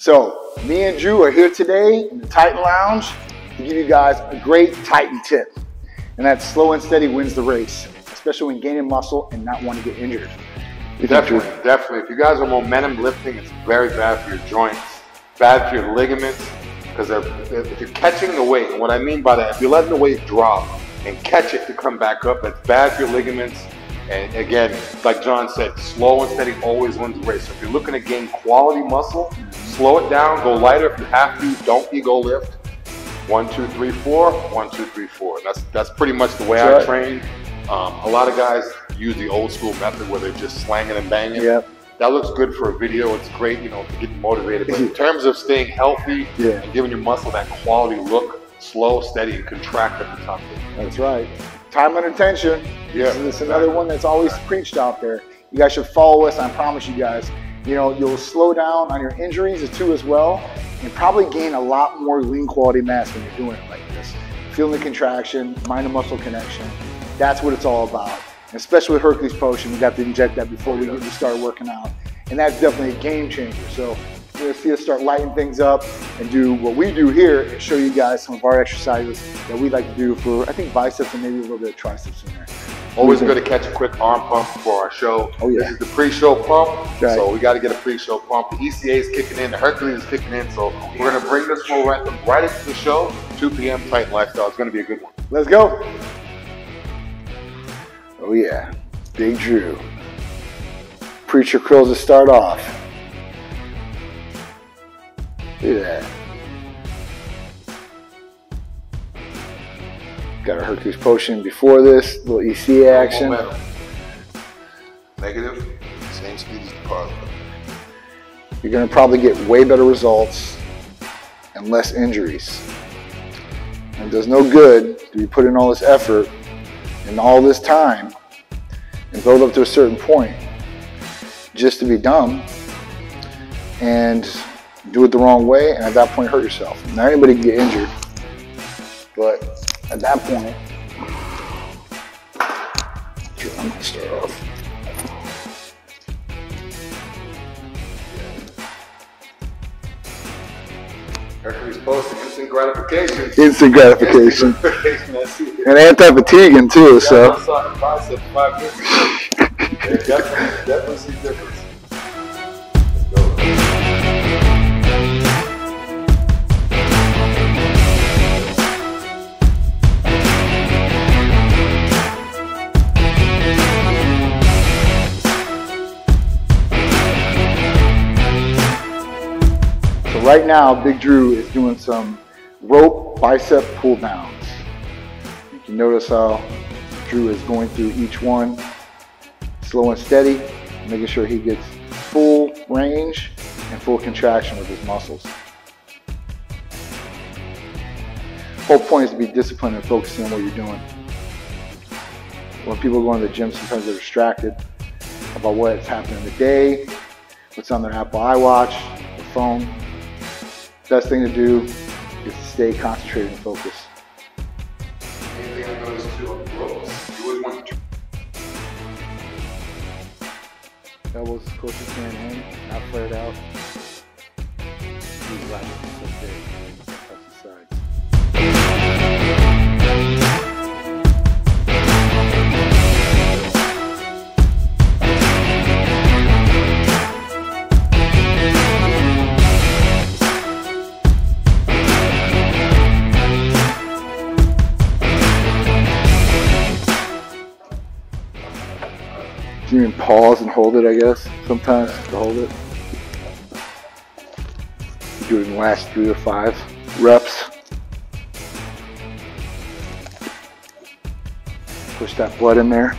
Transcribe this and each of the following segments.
So, me and Dru are here today in the Titan Lounge to give you guys a great Titan tip. And that's slow and steady wins the race, especially when gaining muscle and not wanting to get injured. Definitely, definitely. If you guys are momentum lifting, it's very bad for your joints, bad for your ligaments, because if you're catching the weight, and what I mean by that, if you're letting the weight drop and catch it to come back up, that's bad for your ligaments. And again, like John said, slow and steady always wins the race. So if you're looking to gain quality muscle, slow it down, go lighter if you have to, don't ego lift. One, two, three, four, one, two, three, four. That's that's pretty much the way that's I right. train. Um, a lot of guys use the old school method where they're just slanging and banging. Yep. That looks good for a video. It's great, you know, to get motivated. But in terms of staying healthy yeah. and giving your muscle that quality look, slow, steady, and contract at the top. That's right. Time and attention. Yeah. This is another one that's always preached out there. You guys should follow us. I promise you guys you know, you'll slow down on your injuries too as well, and probably gain a lot more lean quality mass when you're doing it like this. Feeling the contraction, mind to muscle connection. That's what it's all about. And especially with Hercules Potion, we got to inject that before we even start working out. And that's definitely a game changer. So you're gonna see us start lighting things up and do what we do here and show you guys some of our exercises that we like to do for, I think, biceps and maybe a little bit of triceps in there. Always good to catch a quick arm pump for our show. Oh, yeah. This is the pre-show pump, right. so we got to get a pre-show pump. The ECA is kicking in, the Hercules is kicking in, so we're going to bring this momentum right into the show. 2 p.m. Titan Lifestyle. It's going to be a good one. Let's go. Oh, yeah. Big Dru. Preacher curls to start off. Look at that. Got a Hercules potion before this, little EC action. Negative, same speed as the positive. You're going to probably get way better results and less injuries. And it does no good to be putting all this effort and all this time and build up to a certain point just to be dumb and do it the wrong way and at that point hurt yourself. Not anybody can get injured, but at that point, I'm gonna start off. Hercules Potion instant gratification. Instant gratification. and anti-fatiguing too, so. definitely, definitely see right now, Big Dru is doing some rope bicep pull downs. You can notice how Dru is going through each one slow and steady, making sure he gets full range and full contraction with his muscles. Whole point is to be disciplined and focusing on what you're doing. When people go in the gym, sometimes they're distracted about what's happening in the day, what's on their Apple iWatch, the phone, best thing to do is to stay concentrated and focused. Anything I noticed too ropes, you always want to elbows as close as you can in, not flared out. These laterals so big. You can pause and hold it, I guess, sometimes to hold it. Do it in the last three or five reps. Push that blood in there.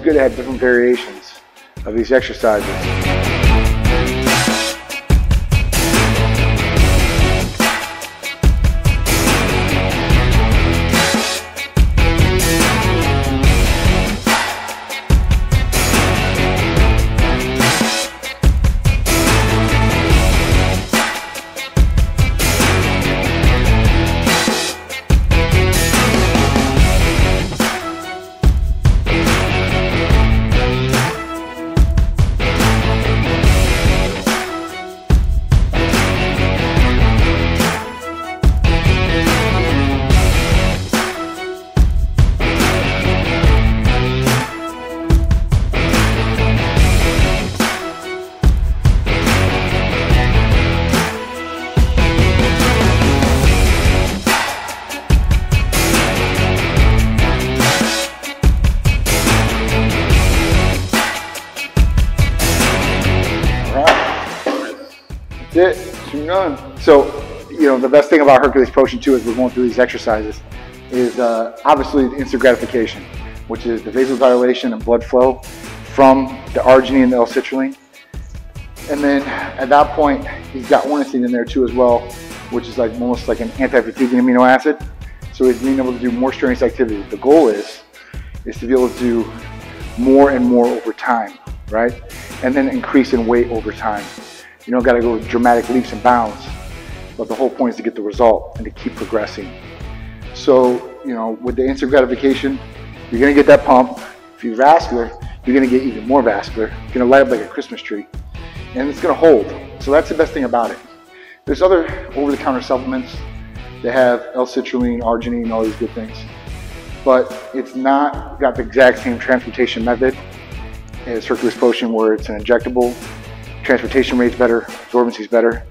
Good to have different variations of these exercises. That's it. Two none. So, you know, the best thing about Hercules Potion 2 as we're going through these exercises is uh, obviously the instant gratification, which is the vasodilation and blood flow from the arginine and the L-citrulline. And then at that point, he's got ornithine in there too as well, which is like almost like an anti-fatiguing amino acid. So he's being able to do more strenuous activity. The goal is, is to be able to do more and more over time, right? And then increase in weight over time. You don't got to go dramatic leaps and bounds, but the whole point is to get the result and to keep progressing. So, you know, with the instant gratification, you're going to get that pump. If you're vascular, you're going to get even more vascular. You're going to light up like a Christmas tree, and it's going to hold. So that's the best thing about it. There's other over-the-counter supplements that have L-citrulline, arginine, all these good things, but it's not got the exact same transportation method as Hercules Potion, where it's an injectable transportation rate's better, absorbency's better,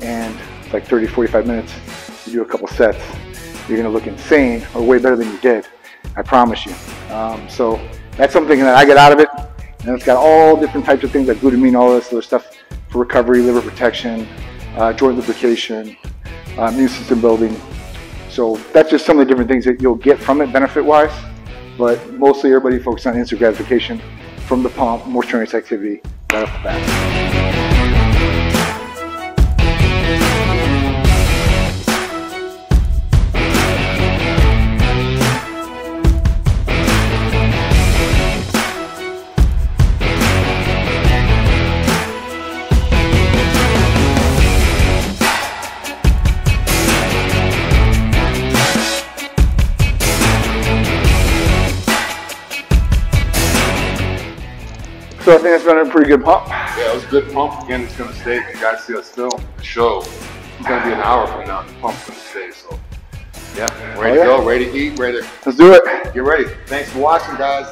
and it's like 30, 45 minutes, you do a couple sets, you're gonna look insane or way better than you did. I promise you. Um, so that's something that I get out of it. And it's got all different types of things like glutamine, all this other stuff for recovery, liver protection, uh, joint lubrication, uh, immune system building. So that's just some of the different things that you'll get from it benefit-wise. But mostly everybody focuses on instant gratification from the pump, more strenuous activity right off the bat. So I think it's been a pretty good pump. Yeah, it was a good pump. Again, it's gonna stay. If you guys see us film the show, it's gonna be an hour from now. The pump's gonna stay. So yeah, ready oh, yeah. to go, ready to eat, ready to Let's do it. Get ready. Thanks for watching, guys.